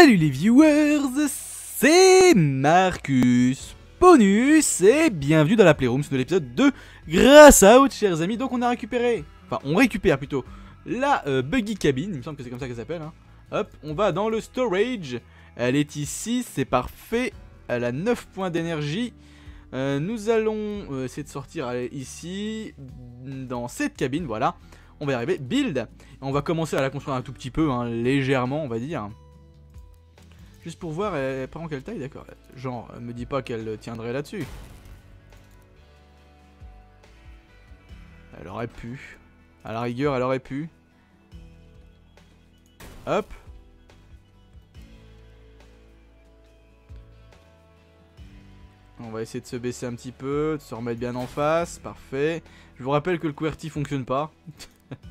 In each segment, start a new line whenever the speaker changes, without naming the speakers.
Salut les viewers, c'est Marcus Bonus et bienvenue dans la Playroom de l'épisode 2 grâce à Out chers amis. Donc on a récupéré, enfin on récupère plutôt la euh, Buggy Cabin, il me semble que c'est comme ça qu'elle s'appelle. hein. Hop, on va dans le storage, elle est ici, c'est parfait, elle a 9 points d'énergie. Euh, nous allons euh, essayer de sortir ici, dans cette cabine, voilà. On va y arriver, build. On va commencer à la construire un tout petit peu, hein, légèrement on va dire. Juste pour voir, elle prend quelle taille, d'accord. Genre, me dis pas qu'elle tiendrait là-dessus. Elle aurait pu. À la rigueur, elle aurait pu. Hop. On va essayer de se baisser un petit peu, de se remettre bien en face, parfait. Je vous rappelle que le QWERTY fonctionne pas.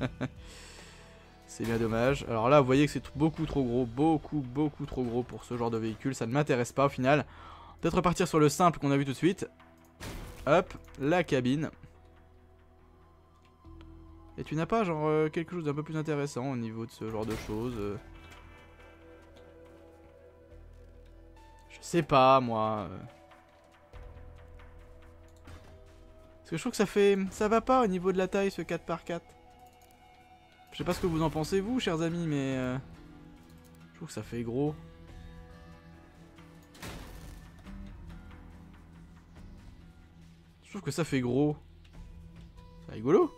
C'est bien dommage. Alors là, vous voyez que c'est beaucoup trop gros, beaucoup, beaucoup trop gros pour ce genre de véhicule. Ça ne m'intéresse pas au final. Peut-être repartir sur le simple qu'on a vu tout de suite. Hop, la cabine. Et tu n'as pas genre euh, quelque chose d'un peu plus intéressant au niveau de ce genre de choses euh Je sais pas, moi. euh. Parce que je trouve que ça fait... Ça va pas au niveau de la taille, ce 4x4. Je sais pas ce que vous en pensez vous, chers amis, mais... euh, Je trouve que ça fait gros. Je trouve que ça fait gros. C'est rigolo.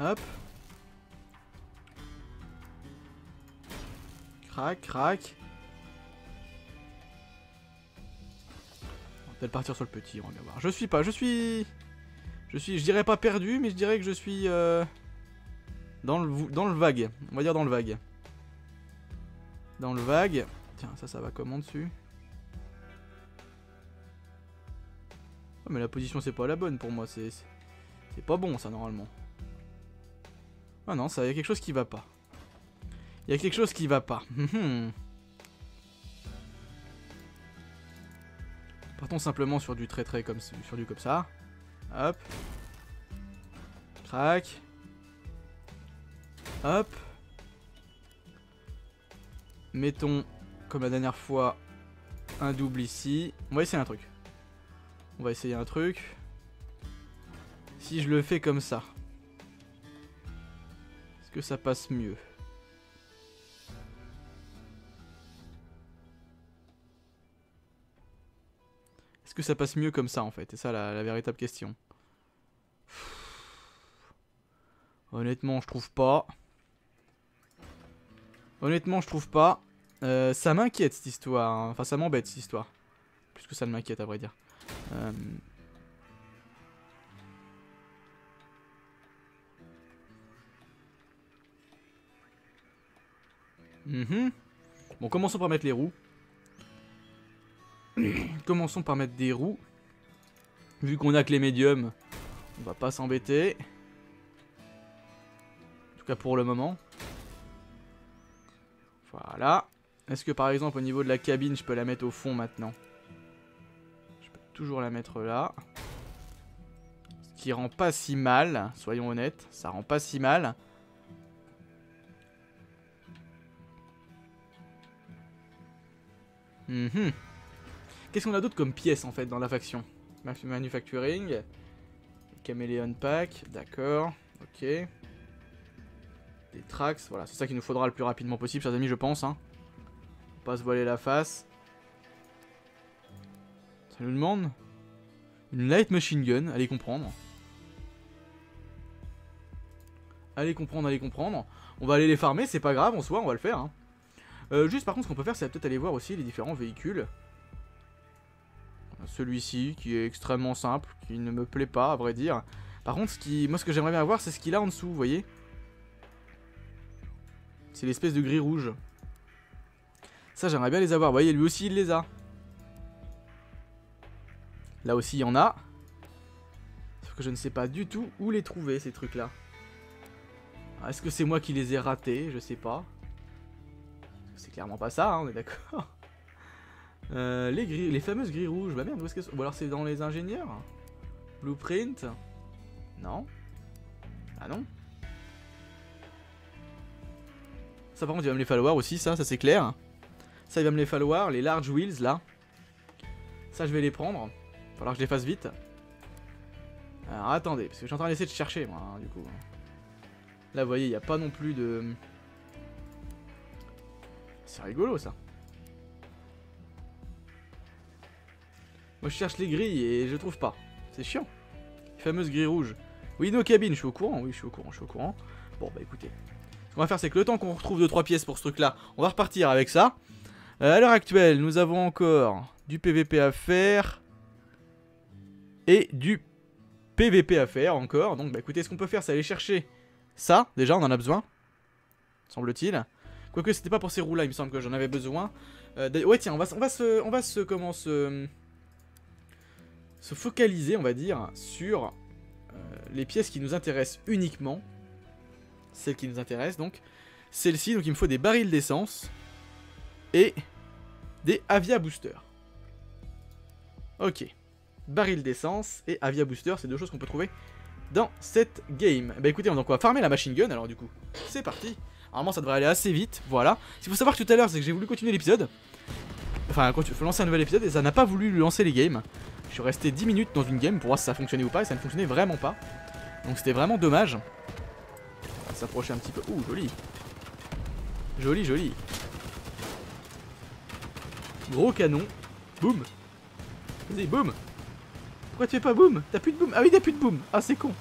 Hop. Crac, crac. Peut-être partir sur le petit, on va bien voir. Je suis pas, je suis... Je suis, je dirais pas perdu, mais je dirais que je suis... euh, Dans, le, dans le vague. On va dire dans le vague. Dans le vague. Tiens, ça, ça va comment dessus? Ah, mais la position, c'est pas la bonne pour moi. C'est pas bon, ça, normalement. Ah non, ça, y a quelque chose qui va pas. Il y a quelque chose qui va pas. Partons simplement sur du très très comme sur du comme ça. Hop. Crac. Hop. Mettons comme la dernière fois un double ici. On va essayer un truc. On va essayer un truc. Si je le fais comme ça. Est-ce que ça passe mieux? Est-ce que ça passe mieux comme ça en fait? C'est ça la, véritable question. Honnêtement, je trouve pas. Honnêtement, je trouve pas. Euh, ça m'inquiète cette histoire. hein. Enfin, ça m'embête cette histoire. Plus que ça ne m'inquiète à vrai dire. Euh, mhm. Bon, commençons par mettre les roues. Commençons par mettre des roues. Vu qu'on a que les médiums, on va pas s'embêter. En tout cas pour le moment. Voilà. Est-ce que par exemple au niveau de la cabine, je peux la mettre au fond maintenant? Je peux toujours la mettre là. Ce qui rend pas si mal, soyons honnêtes. Ça rend pas si mal. Mhm. Qu'est-ce qu'on a d'autre comme pièces en fait dans la faction? Manu- Manufacturing, Caméléon Pack, d'accord, ok. Des tracks, voilà, c'est ça qu'il nous faudra le plus rapidement possible, chers amis, je pense. Hein. Pas se voiler la face. Ça nous demande une light machine gun, allez comprendre. Allez comprendre, allez comprendre. On va aller les farmer, c'est pas grave en soi, on va le faire. hein. Euh, juste par contre, ce qu'on peut faire, c'est peut-être aller voir aussi les différents véhicules. Celui-ci, qui est extrêmement simple, qui ne me plaît pas, à vrai dire. Par contre, moi, ce que j'aimerais bien voir, c'est ce qu'il a en dessous, vous voyez C'est l'espèce de gris-rouge. Ça, j'aimerais bien les avoir. Vous voyez, lui aussi, il les a. Là aussi, il y en a. Sauf que je ne sais pas du tout où les trouver, ces trucs-là. Est-ce que c'est moi qui les ai ratés? Je sais pas. C'est clairement pas ça, hein, on est d'accord. Euh, les, les fameuses grilles rouges, bah merde, où est-ce que... Ou alors c'est dans les ingénieurs? Blueprint? Non Ah non Ça par contre il va me les falloir aussi, ça, ça c'est clair. Ça il va me les falloir, les large wheels là. Ça je vais les prendre. Falloir que je les fasse vite. Alors attendez, parce que je suis en train d'essayer de chercher moi, hein, du coup. Là vous voyez, il n'y a pas non plus de... C'est rigolo ça. Moi je cherche les grilles et je trouve pas. C'est chiant. Les fameuses grilles rouges. Oui, nos cabines, je suis au courant, oui, je suis au courant, je suis au courant. Bon, bah écoutez. Ce qu'on va faire, c'est que le temps qu'on retrouve 2-3 pièces pour ce truc-là, on va repartir avec ça. Euh, à l'heure actuelle, nous avons encore du PVP à faire. Et du PVP à faire encore. Donc, bah écoutez, ce qu'on peut faire, c'est aller chercher ça. Déjà, on en a besoin. Semble-t-il. Quoique, c'était pas pour ces roues-là, il me semble que j'en avais besoin. Euh, ouais, tiens, on va, on va se... On va se... Comment se se focaliser, on va dire, sur euh, les pièces qui nous intéressent uniquement. Celles qui nous intéressent, donc. Celle-ci, donc il me faut des barils d'essence et des Avia Booster. Ok. Barils d'essence et Avia Booster, c'est deux choses qu'on peut trouver dans cette game. Bah écoutez, donc on va farmer la machine gun alors du coup. C'est parti. Normalement ça devrait aller assez vite, voilà. Ce qu'il faut savoir tout à l'heure, c'est que j'ai voulu continuer l'épisode. Enfin, lancer un nouvel épisode et ça n'a pas voulu lancer les games. Je suis resté 10 minutes dans une game pour voir si ça fonctionnait ou pas et ça ne fonctionnait vraiment pas. Donc c'était vraiment dommage. On va s'approcher un petit peu. Ouh, joli. Joli, joli. Gros canon. Boum. Vas-y, boum. Pourquoi tu fais pas boum? T'as plus de boum? Ah oui, a plus de boum. Ah, c'est con.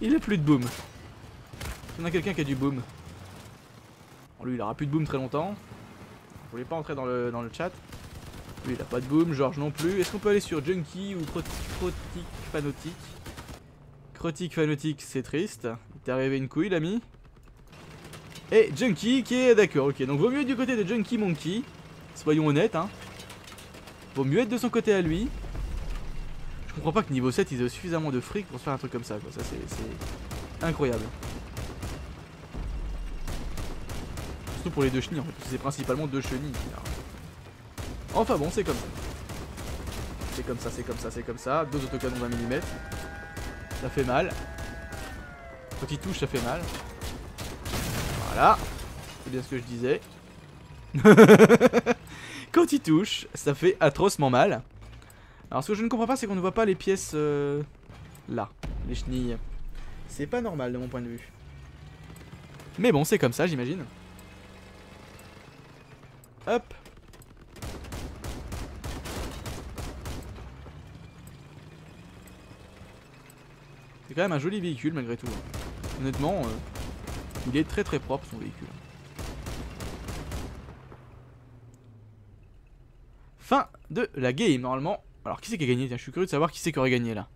Il a plus de boum. Il y en a quelqu'un qui a du boom. Bon, lui, il aura plus de boom très longtemps. Vous voulez pas entrer dans le chat? Lui, il a pas de boom, George non plus. Est-ce qu'on peut aller sur Junkie ou Crotique Fanotique? Crotique Fanotique, c'est triste. Il t'est arrivé une couille, l'ami? Et Junkie qui est d'accord, ok. Donc vaut mieux être du côté de Junkie Monkey. Soyons honnêtes, hein. Vaut mieux être de son côté à lui. Je comprends pas que niveau 7, ils aient suffisamment de fric pour se faire un truc comme ça, quoi. Ça, c'est incroyable. Surtout pour les deux chenilles, en fait. C'est principalement deux chenilles. Enfin bon, c'est comme ça. C'est comme ça, c'est comme ça, c'est comme ça. Deux autocanons 20 mm. Ça fait mal. Quand il touche, ça fait mal. Voilà. C'est bien ce que je disais. Quand il touche, ça fait atrocement mal. Alors ce que je ne comprends pas, c'est qu'on ne voit pas les pièces euh, là, les chenilles. C'est pas normal de mon point de vue. Mais bon, c'est comme ça, j'imagine. Hop. C'est quand même un joli véhicule malgré tout. Honnêtement, euh, il est très très propre son véhicule. Fin de la game normalement. Alors qui c'est qui a gagné? Je suis curieux de savoir qui c'est qui aurait gagné là.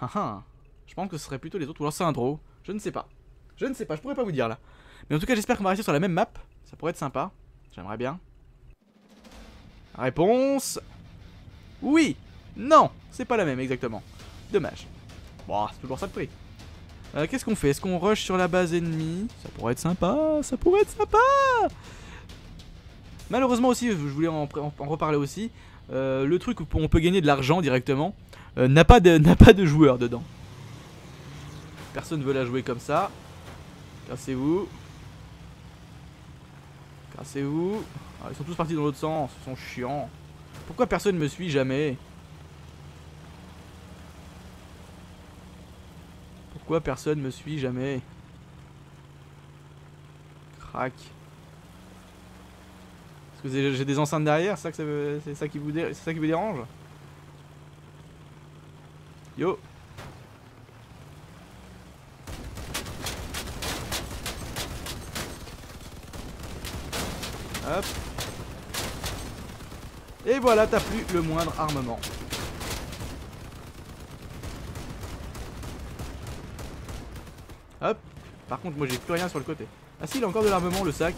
Haha. Je pense que ce serait plutôt les autres ou alors c'est un draw. Je ne sais pas. Je ne sais pas, je pourrais pas vous dire là. Mais en tout cas j'espère qu'on va rester sur la même map. Ça pourrait être sympa. J'aimerais bien. Réponse. Oui. Non. C'est pas la même exactement. Dommage. Bon, c'est toujours ça de prix. Euh, Qu'est-ce qu'on fait? Est-ce qu'on rush sur la base ennemie? Ça pourrait être sympa, ça pourrait être sympa Malheureusement aussi, je voulais en, reparler aussi, euh, le truc où on peut gagner de l'argent directement euh, n'a pas, de, pas joueur dedans. Personne ne veut la jouer comme ça. Cassez-vous. Cassez-vous. Ah, ils sont tous partis dans l'autre sens, ils sont chiants. Pourquoi personne me suit jamais? Pourquoi personne me suit jamais Crac. Parce que j'ai des enceintes derrière, c'est ça qui vous dérange Yo Hop Et voilà, t'as plus le moindre armement. Hop. Par contre, moi j'ai plus rien sur le côté. Ah si, il a encore de l'armement, le sac.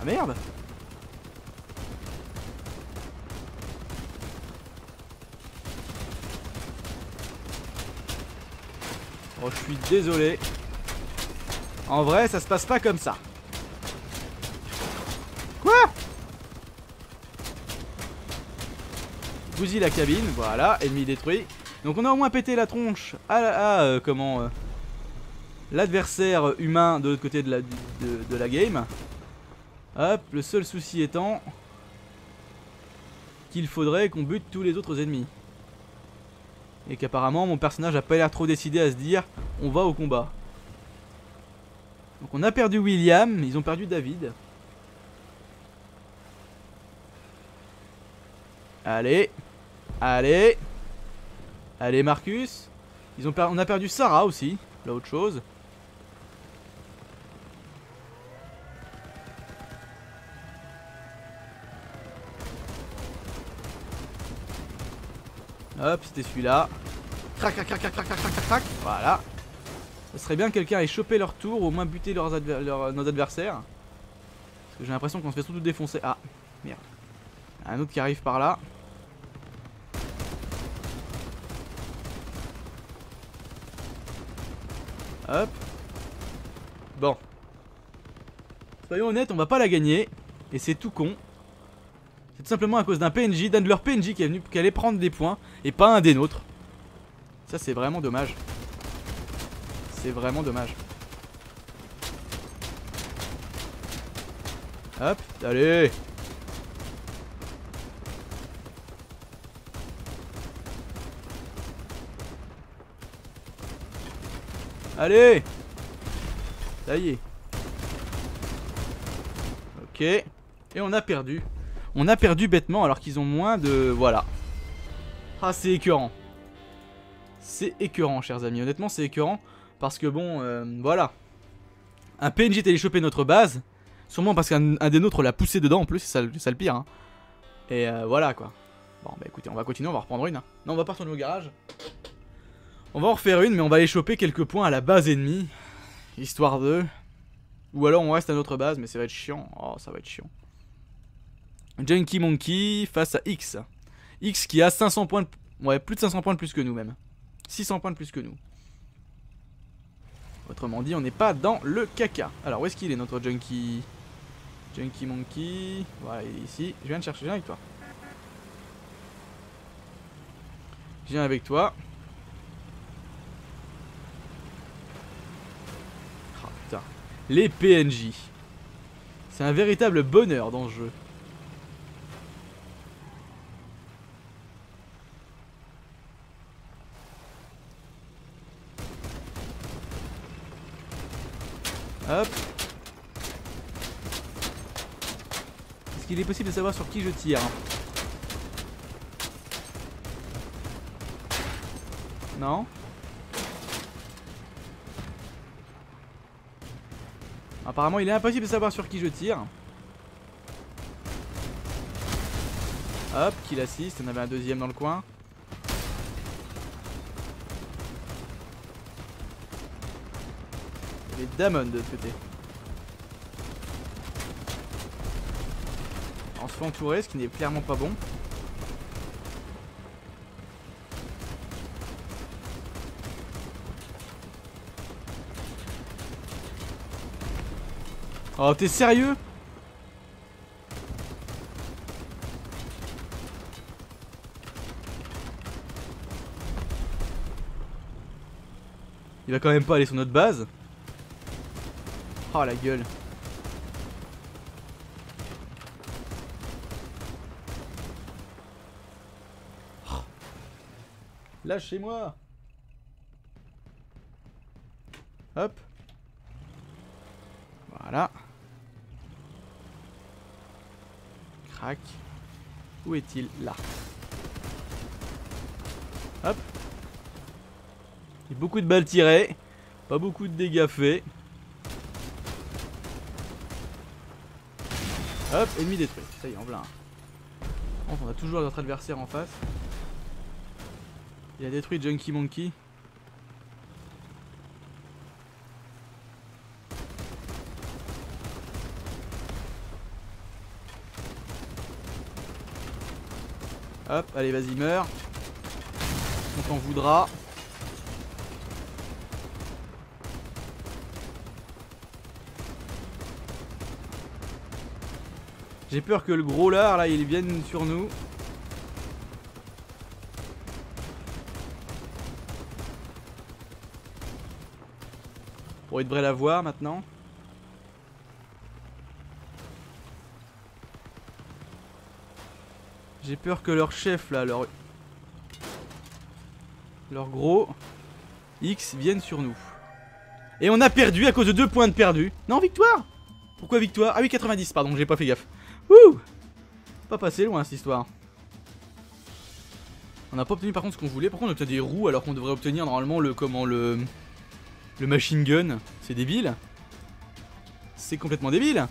Ah merde Oh, je suis désolé. En vrai, ça se passe pas comme ça. Bousille la cabine, voilà, ennemi détruit. Donc on a au moins pété la tronche à, à, euh, comment euh, l'adversaire humain de l'autre côté de la, de, game. Hop, le seul souci étant qu'il faudrait qu'on bute tous les autres ennemis. Et qu'apparemment mon personnage a pas l'air trop décidé à se dire on va au combat. Donc on a perdu William, ils ont perdu David. Allez, allez, allez Marcus. Ils ont per- on a perdu Sarah aussi, là autre chose. Hop, c'était celui-là. Crac, crac, crac, crac, crac, crac, crac, crac. Voilà. Ce serait bien que quelqu'un ait chopé leur tour, ou au moins buté leurs leurs- nos adversaires. Parce que j'ai l'impression qu'on se fait surtout défoncer. Ah, merde. Un autre qui arrive par là. Hop. Bon. Soyons honnêtes, on va pas la gagner. Et c'est tout con. C'est tout simplement à cause d'un PNJ, d'un de leurs PNJ qui est venu qui allait prendre des points et pas un des nôtres. Ça c'est vraiment dommage. C'est vraiment dommage. Hop, allez Allez Ça y est. Ok. Et on a perdu. On a perdu bêtement alors qu'ils ont moins de... Voilà. Ah, c'est écœurant. C'est écœurant, chers amis. Honnêtement, c'est écœurant. Parce que bon, euh, voilà. Un PNJ est notre base. Sûrement parce qu'un un des nôtres l'a poussé dedans en plus, c'est ça, le- c'est ça le pire. hein. Et euh, voilà quoi. Bon, bah écoutez, on va continuer, on va reprendre une. hein. Non, on va pas retourner au garage. On va en refaire une, mais on va aller choper quelques points à la base ennemie. Histoire de. Ou alors on reste à notre base, mais ça va être chiant. Oh, ça va être chiant. Junkie Monkey face à X. X qui a 500 points de... Ouais, plus de 500 points de plus que nous même. 600 points de plus que nous. Autrement dit, on n'est pas dans le caca. Alors, où est-ce qu'il est notre Junkie Junkie Monkey. Voilà, il est ici. Je viens de chercher. Viens avec toi. Viens avec toi. Ah putain. Les PNJ. C'est un véritable bonheur dans ce jeu. Hop. Est-ce qu'il est possible de savoir sur qui je tire Non? Apparemment il est impossible de savoir sur qui je tire. Hop, kill assist, on avait un deuxième dans le coin. Il y avait Damon de l'autre côté. On se fait entourer, ce qui n'est clairement pas bon. Oh, t'es sérieux Il va quand même pas aller sur notre base. Oh la gueule. Oh. Lâchez-moi Hop. Voilà. Crac. Où est-il? Là. Hop. Il y a beaucoup de balles tirées. Pas beaucoup de dégâts faits. Hop, ennemi détruit. Ça y est, en plein. On a toujours notre adversaire en face. Il a détruit Junkie Monkey. Hop, allez, vas-y, meurs. On t'en voudra. J'ai peur que le gros leurre, là, il vienne sur nous. Bon, il devrait l'avoir maintenant. J'ai peur que leur chef là, leur... Leur gros X viennent sur nous. Et on a perdu à cause de deux points de perdu. Non, victoire Pourquoi victoire? Ah oui, 90, pardon, j'ai pas fait gaffe. Ouh Pas passé loin cette histoire. On n'a pas obtenu par contre ce qu'on voulait. Pourquoi on obtient des roues alors qu'on devrait obtenir normalement le comment le le machine gun? C'est débile. C'est complètement débile.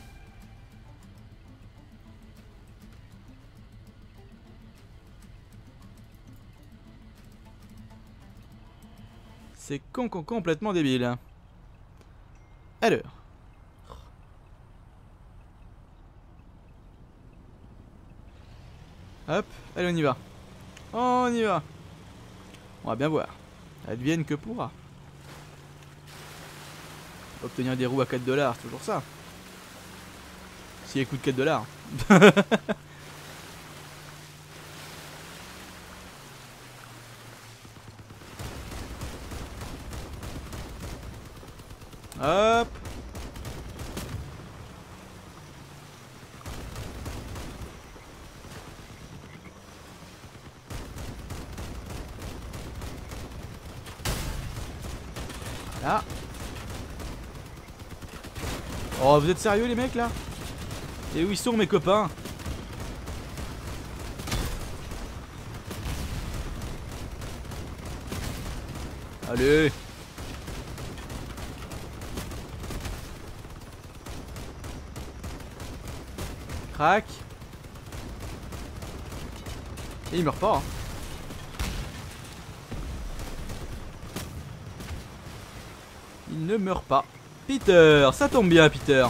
C'est complètement débile. Alors. Hop, allez on y va. On y va. On va bien voir. Advienne que pourra. Obtenir des roues à 4 dollars, toujours ça. Si elles coûtent 4 dollars. Hop. Là. Oh vous êtes sérieux les mecs là? Et où ils sont mes copains? Allez Crac. Et il meurt pas. Hein. Il ne meurt pas. Peter, ça tombe bien Peter.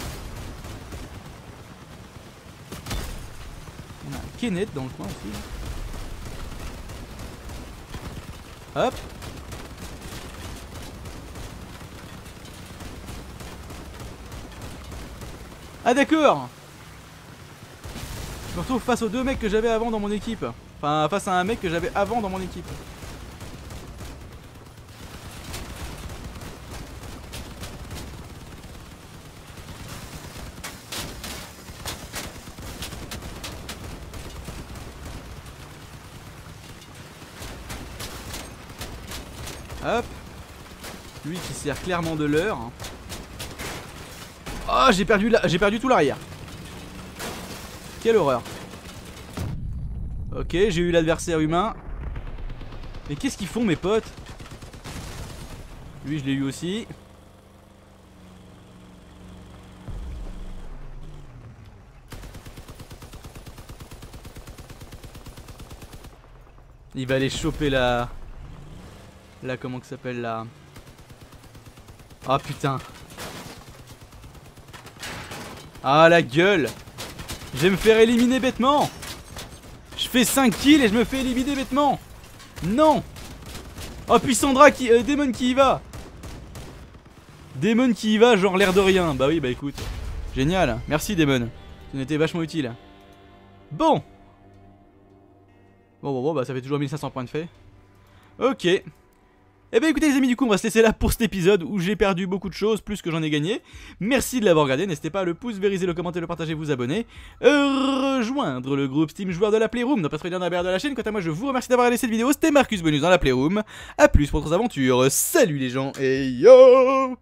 On a un Kenneth dans le coin aussi. Hop. Ah d'accord me face aux deux mecs que j'avais avant dans mon équipe. Enfin, face à un mec que j'avais avant dans mon équipe. Hop. Lui qui sert clairement de l'heure. Oh, j'ai perdu, j'ai perdu tout l'arrière. Quelle horreur. Ok, j'ai eu l'adversaire humain. Mais qu'est-ce qu'ils font mes potes? Lui je l'ai eu aussi. Il va aller choper la... La comment que s'appelle la... Ah putain. Ah la gueule je vais me faire éliminer bêtement. Je fais 5 kills et je me fais éliminer bêtement. Non. Oh puis Sandra qui... Euh, Demon qui y va. Demon qui y va genre l'air de rien. Bah oui bah écoute. Génial. Merci Demon. Tu été vachement utile. Bon. Bon bon bon bah ça fait toujours 1500 points de fait Ok eh bien écoutez les amis du coup on va se laisser là pour cet épisode où j'ai perdu beaucoup de choses plus que j'en ai gagné. Merci de l'avoir regardé, n'hésitez pas à le pouce, vériser, le commenter, le partager, vous abonner. Euh, Rejoindre le groupe Steam joueur de la Playroom. Dans la barre de la chaîne. Quant à moi je vous remercie d'avoir regardé cette vidéo, c'était Marcus Bonus dans la Playroom. A plus pour d'autres aventures, salut les gens. Et yo